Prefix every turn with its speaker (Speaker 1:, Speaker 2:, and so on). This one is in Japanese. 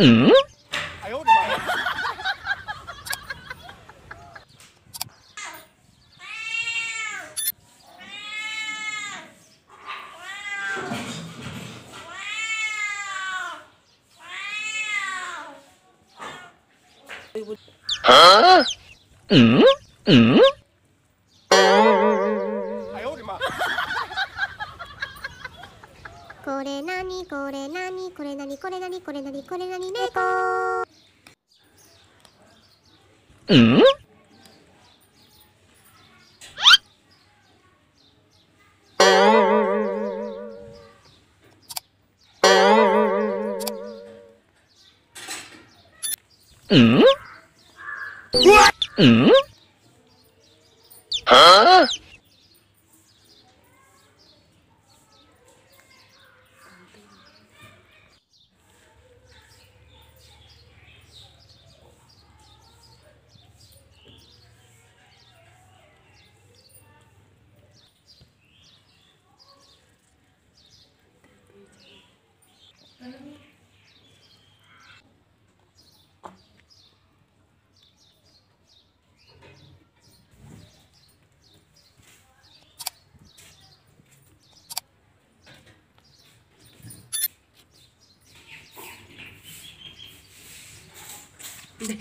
Speaker 1: 嗯
Speaker 2: 哎呦我的妈呀！
Speaker 1: 啊嗯嗯
Speaker 3: これなにこれなにこれなにこれなにこれなにこれなに猫
Speaker 1: 嗯嗯嗯啊
Speaker 4: で